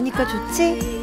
나오니까 좋지?